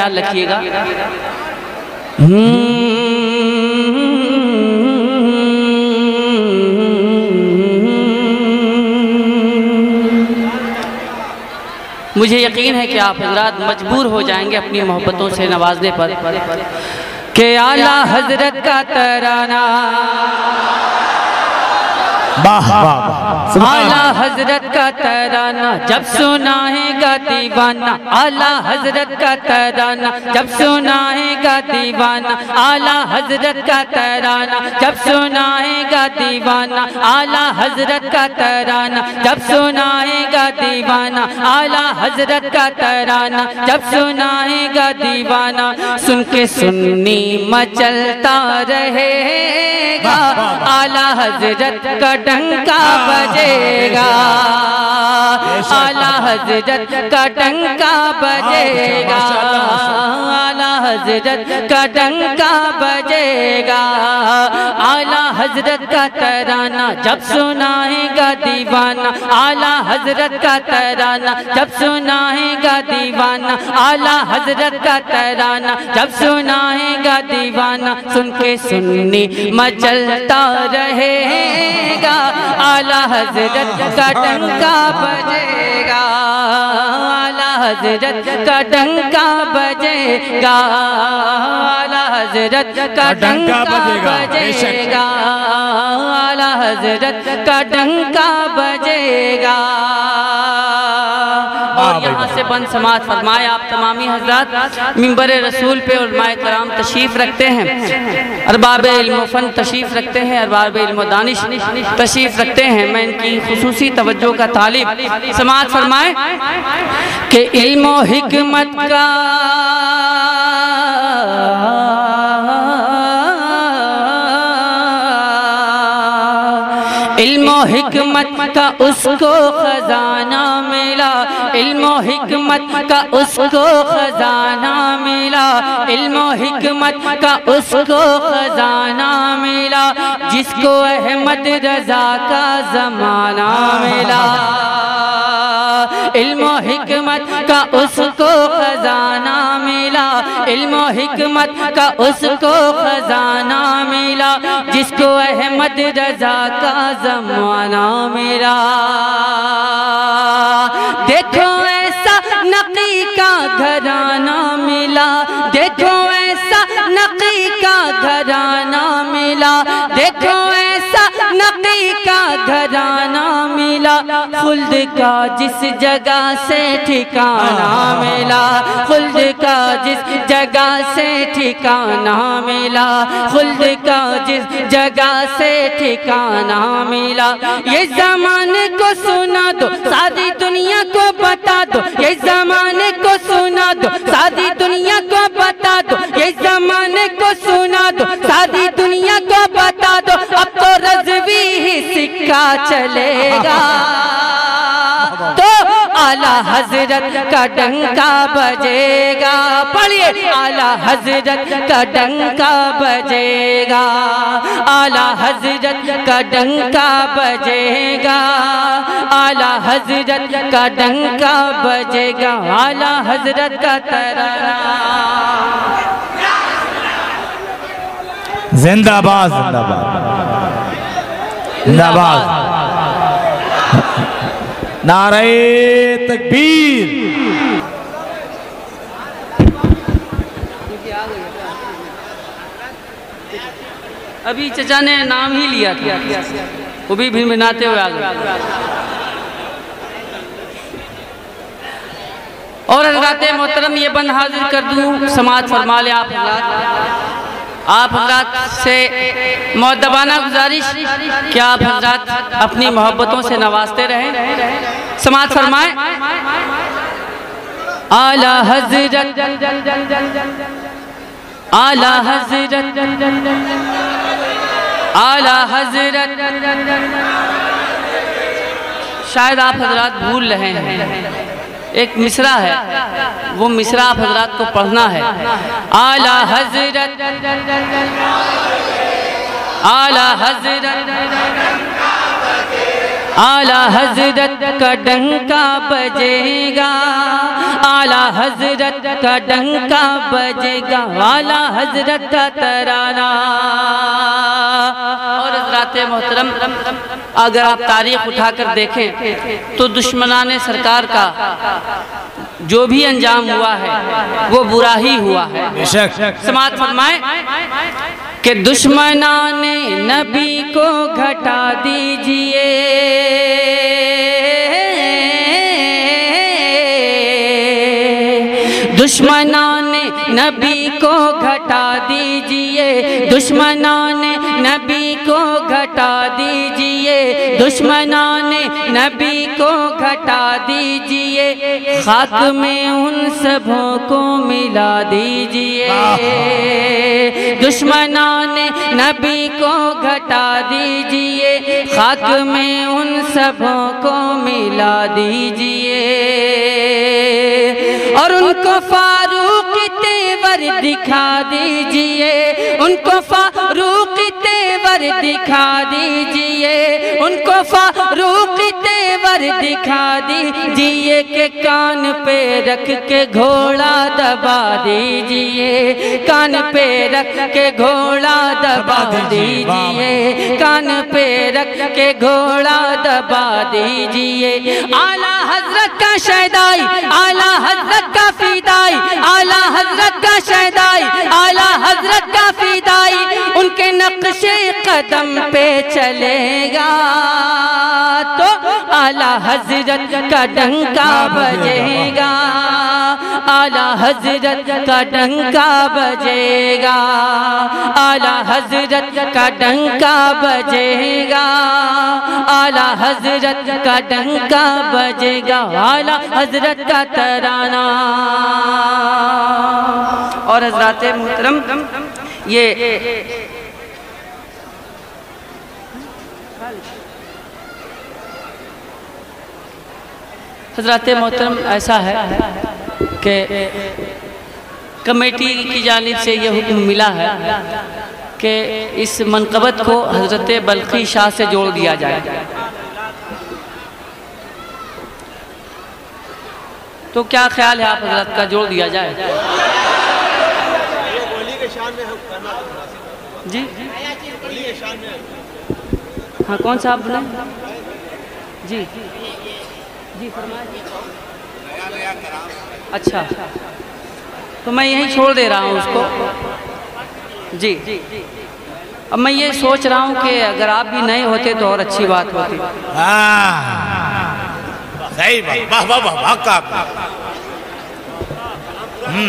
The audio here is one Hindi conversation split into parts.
ख्याल रखिएगा। मुझे यकीन है कि आप हजरात मजबूर हो जाएँगे अपनी मोहब्बतों से नवाजने पर। के आला हज़रत का तराना। वाह वाह वाह। आला हज़रत का तराना जब सुनाएगा दीवाना। आला हज़रत का तराना जब सुनाएगा दीवाना। आला हज़रत का तराना जब सुनाएगा दीवाना। आला हज़रत का तराना जब सुनाएगा दीवाना। आला हज़रत का तराना जब सुनाएगा दीवाना। सुन के सुन्नी मचलता रहेगा। आला हज़रत का डंका बजेगा। आला हज़रत का टंका बजेगा। हज़रत का डंका बजेगा। आला हज़रत का तराना जब सुनाएगा दीवाना। आला हज़रत का तराना जब सुनाएगा दीवाना। आला हज़रत का तराना जब सुनाएगा दीवाना। सुन के सुननी मचलता रहेगा। आला हज़रत का डंका बजेगा। हज़रत का डंका बजेगा आला हज़रत का डंका बजेगा, बजेगा आला हज़रत का डंका बजेगा और यहाँ से बंद समाज फरमाए, आप तमामी हजरात मिंबर रसूल पे और माए कराम तशरीफ़ रखते हैं, अरबाब इल्म फन तशरीफ़ रखते हैं, अरबाब इल्म दानिश तशरीफ़ रखते हैं। मैं इनकी खसूसी तवज्जो का तालिब समाज फरमाए कि इल्म हिकमत का इल्म हिकमत का उसको खजाना मिला। इल्म हिकमत का उसको खजाना मिला। इल्म हिकमत का उसको खजाना मिला। जिसको अहमद रजा का जमाना मिला। इल्म हिकमत का उसको खजाना मिला। इल्म हिकमत का उसको खजाना मिला। जिसको अहमद रजा का जमाना मेरा। देखो ऐसा नकी का घराना मिला। देखो ऐसा नकी का घराना मिला। देखो ऐसा नकी का घराना मिला, खुल्द का जिस जगह से ठिकाना मिला, खुल्द का जिस जगह से ठिकाना मिला, खुल्द का जिस जगह से ठिकाना मिला। ये जमाने को सुना दो, सारी दुनिया को बता दो, ये जमाने को सुना दो, सारी दुनिया को बता दो, ये जमाने को सुना दो सिक्का चलेगा। तो आला हज़रत का डंका बजेगा। पढ़िए, आला हज़रत का डंका बजेगा। आला हज़रत का डंका बजेगा। आला हज़रत का डंका बजेगा। आला हज़रत का तराना। जिंदाबाद। जिंदाबाद। जिंदाबाद। नारे तकबीर। अभी चचा ने नाम ही लिया था। वो भी भी मनाते हुए आ गए। और हजरात मोहतरम ये बंद हाजिर कर दूँ, समाज फरमा ले आप। हजरात आप हजरात से मौदबाना गुजारिश, क्या आप हजरात अपनी मोहब्बतों से नवाजते रहें? समाज फरमाए। आला हज़रत आला हज़रत आला हज़रत। शायद आप हजरात भूल रहे हैं। एक मिसरा है। वो मिसरा आप हजरात को पढ़ना है। आला हज़रत आला हज़रत आला हज़रत का डंका बजेगा। आला हज़रत का डंका बजेगा। आला हज़रत का तराना। और हज़रत मोहतरम। अगर आप तारीख उठाकर देखें तो दुश्मनान सरकार का जो भी अंजाम हुआ है वो बुरा ही हुआ है। समाज फरमाए कि दुश्मना ने नबी को घटा दीजिए। दुश्मना ने नबी दीजिए दुश्मना ने नबी को घटा दीजिए। दुश्मना ने नबी को घटा दीजिए। खाक में उन सबों को मिला दीजिए। दुश्मना ने नबी को घटा दीजिए। खाक में उन सबों को मिला दीजिए। और उनको फारूक तेवर दिखा दीजिए, उनको फारूक तेवर दिखा दीजिए, उनको फारूक तेवर दिखा दीजिए, के कान पे रख के घोड़ा दबा दीजिए, कान पे रख के घोड़ा दबा दीजिए, कान पे रख के घोड़ा दबा दीजिए। आला हज़रत का शहदाई, आला हज़रत फिदाई, आला हज़रत का शहदाई, आला हज़रत का फीदाई, उनके नक्शे कदम पे चलेगा। तो आला हज़रत का डंका बजेगा। आला हज़रत का डंका बजेगा। आला हज़रत का डंका बजेगा। आला हज़रत का डंका बजेगा। आला हज़रत का तराना। और हज़रत मोहतरम, ये हज़रत मोहतरम, ऐसा है कि कमेटी की जानब से यह हुक्म मिला है कि इस मनकबत को हज़रत बल्खी शाह से जोड़ दिया जाए। तो क्या ख्याल है आप हज़रत का जोड़ दिया जाए? जी। हाँ कौन सा आप बोले जी। जी फरमाइए। अच्छा। तो मैं यहीं छोड़ दे रहा हूँ उसको। जी। अब मैं ये सोच रहा हूँ कि अगर आप भी नहीं होते तो और अच्छी बात होती। हाँ। सही बात। वाह वाह वाह वाह का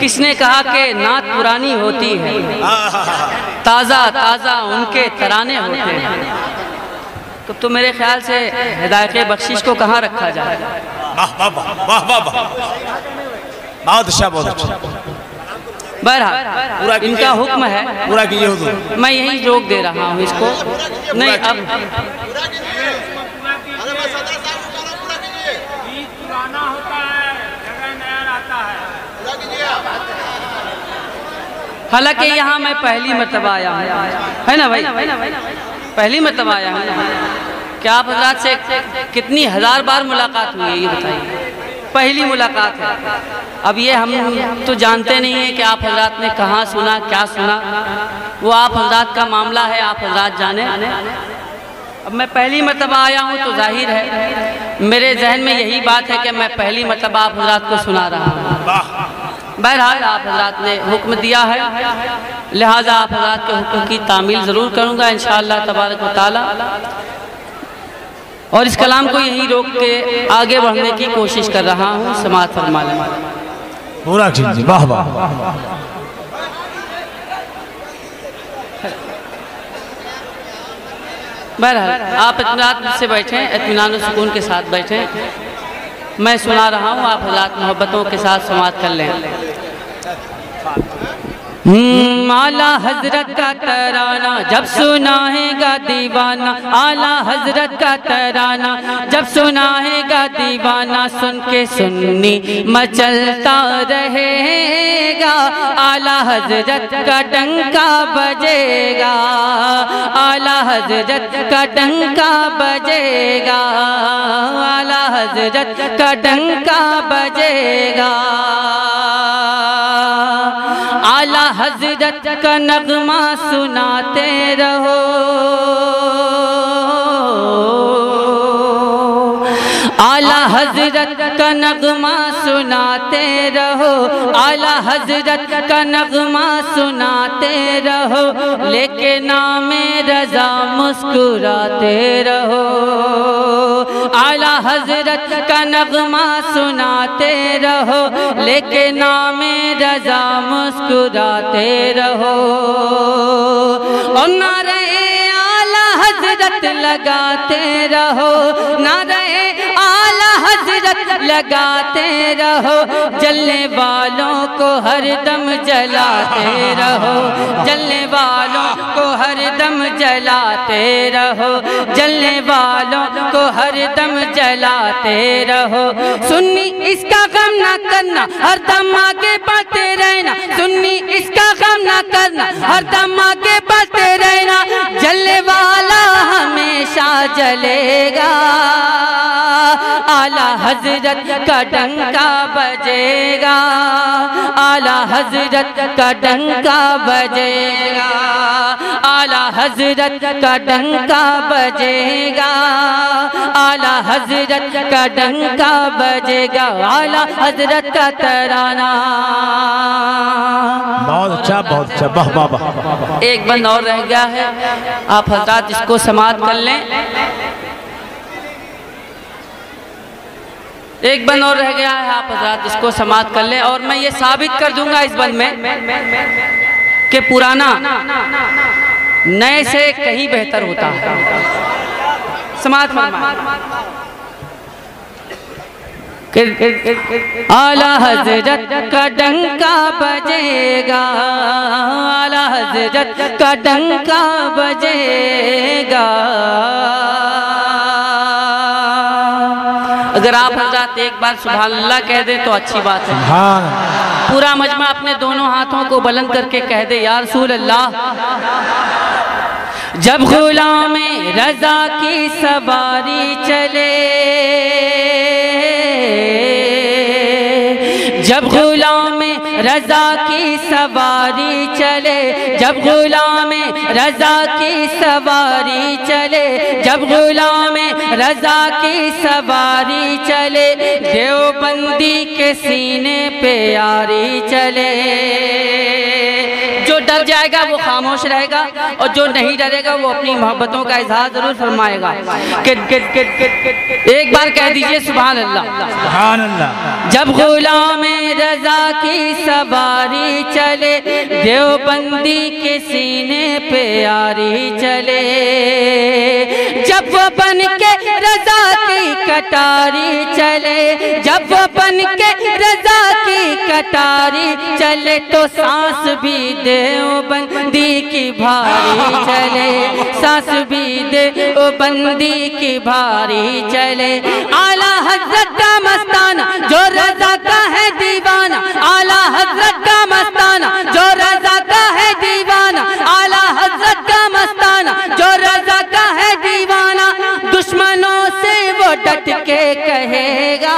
किसने कहा कि नात पुरानी होती है। ताज़ा ताज़ा उनके तराने होते हैं। तो, तो मेरे ख्याल से हिदायत बख्शिश को कहाँ रखा जाए? वाह वाह वाह वाह वाह वाह। बहुत अच्छा। पूरा बहरहाल इनका हुक्म है। पूरा कीजिए मैं यही रोक दे रहा हूँ इसको। नहीं अब बीज पुराना होता है जगह नया है। हालाँकि यहाँ मैं पहली मरतबा आया हूँ। है ना भाई? पहली मरतबा आया हूँ। क्या आप हजरात से कितनी हज़ार बार मुलाकात हुई है, ये बताइए। पहली मुलाकात है। अब ये हम तो जानते नहीं है कि आप हजरात ने कहाँ सुना, क्या सुना। वो आप हजरात का मामला है, आप हजरात जाने। अब मैं पहली मरतबा आया हूँ तो ज़ाहिर है, मेरे जहन में यही बात है कि मैं पहली मरतबा आप हजरात को सुना रहा हूँ। बहरहाल आप हजरात ने हुक्म दिया है। लिहाजा आप हजरात के हुक्म की तामील ज़रूर करूँगा इन तबारक व और इस कलाम को यहीं रोक के आगे बढ़ने की कोशिश कर रहा हूँ समाज फरमा लें। पूरा कीजिए वाह वाह बहरहाल आप इतमान से बैठें इतमान सुकून के साथ बैठें मैं सुना रहा हूँ आप हजरात मोहब्बतों के साथ समाप्त कर लें। आला हज़रत का तराना, जब सुनाएगा दीवाना। आला हज़रत का तराना, जब सुनाएगा दीवाना सुन के सुन्नी मचलता रहेगा। आला हज़रत का डंका बजेगा, आला हज़रत का डंका बजेगा। आला हज़रत का डंका बजेगा। आला हज़रत का नगमा सुनाते रहो। आला हज़रत नगमा सुनाते रहो। आला हज़रत का नगमा सुनाते रहो। लेके नाम रजा मुस्कुराते रहो। आला हज़रत का नगमा सुनाते रहो। लेके नाम रजा मुस्कुराते रहो। और हज़रत लगाते रहो। नारे आला हज़रत लगाते रहो। जलने वालों को हर दम जलाते रहो। जलने वालों को हर दम जलाते रहो। जलने वालों को हर दम जलाते रहो। सुन्नी, इसका गम ना करना, हर दम आगे बढ़ते रहना। सुन्नी, इसका गम ना करना, हर दम आगे बढ़ते रहना। जलने वाला जलेगा आला हज़रत का डंका बजेगा। आला हज़रत का डंका बजेगा। आला हज़रत का डंका बजेगा। आला हज़रत का डंका बजेगा। आला हज़रत का तराना। बहुत अच्छा बहुत अच्छा। वाह वाह एक बंद और रह गया है। आप हजरात इसको समाप्त कर लें। एक बंद और रह गया है, आप हजरात इसको समाप्त कर लें और मैं ये साबित कर दूँगा इस बंद में कि पुराना नए से कहीं बेहतर होता है। समाप्त आला हज़रत का डंका बजेगा, आला हज़रत का डंका बजेगा। अगर आप हज़रत एक बार सुबह अल्लाह कह दे तो अच्छी बात है। हाँ। पूरा मजमा अपने दोनों हाथों को बुलंद करके कह दे या रसूल अल्लाह जब गुलाम रजा की सवारी चले जब गुलाम रजा की सवारी चले जब गुलाम रजा की सवारी चले जब गुलाम रजा की सवारी चले देवबंदी के सीने पे यारी चले। डर जाएगा वो खामोश रहेगा और जो नहीं डरेगा वो अपनी मोहब्बतों का इजहार ज़रूर फरमाएगा। एक बार कह दीजिए सुबह अल्लाह जब गुलाम रजा की सवारी चले देवबंदी के सीने पे यारी चले जब वो बन के रजा की कटारी चले। जब बन के रजा की कटारी चले तो सांस भी देवबंदी की भारी चले। सांस भी देवबंदी की भारी चले। आला हज़रत का मस्ताना, जो रजा का है दीवाना। आला हज़रत का मस्ताना, जो डट के कहेगा,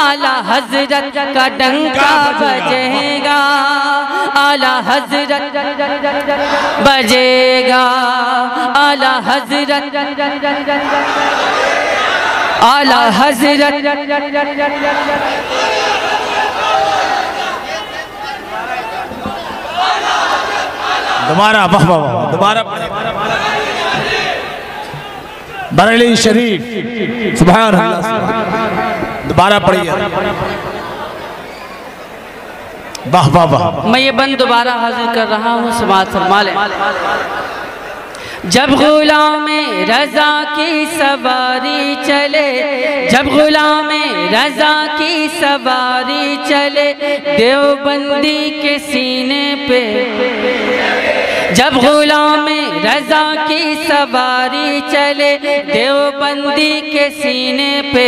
आला हज़रत का डंका बजेगा, आला हज़रत बजेगा, आला हज़रत आला हज़रत दोबारा वाह दोबारा। बरेली शरीफ। सुभान अल्लाह। दोबारा पढ़िए। वाह वाह वाह। मैं ये बंद दोबारा हाजिर कर रहा हूँ समाज फरमा लें जब गुलाम रजा की सवारी चले जब गुलाम रजा की सवारी चले देवबंदी के सीने पे जब गुलाम रजा की सवारी चले, देवबंदी के सीने पे।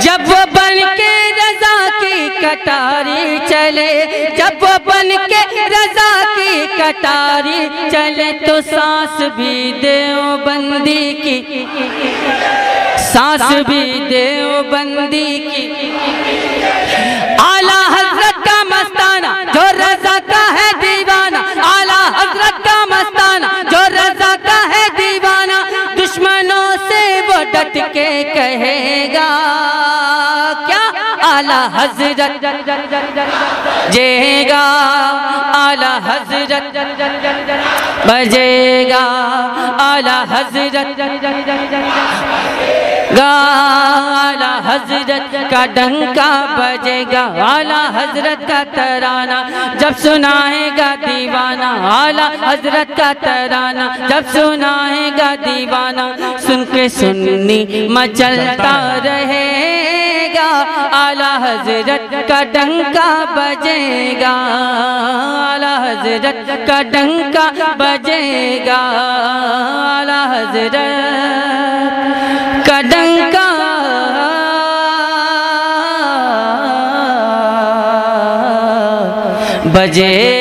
जब वो बन के रजा की कटारी चले, जब वो बन के रजा की कटारी चले तो सांस भी देवबंदी की। सांस भी देवबंदी की। आला हज़रत का मस्ताना, जो रजा आला हज़रत जेगा आला हज़रत बजेगा, आला हज़रत गाला हज़रत का डंका बजेगा, आला हज़रत का तराना, जब सुनाएगा दीवाना, आला हज़रत का तराना, जब सुनाएगा दीवाना सुन के सुन्नी मचलता रहेगा आला हज़रत का डंका बजेगा। आला हज़रत का डंका बजेगा। आला हज़रत का डंका। बजे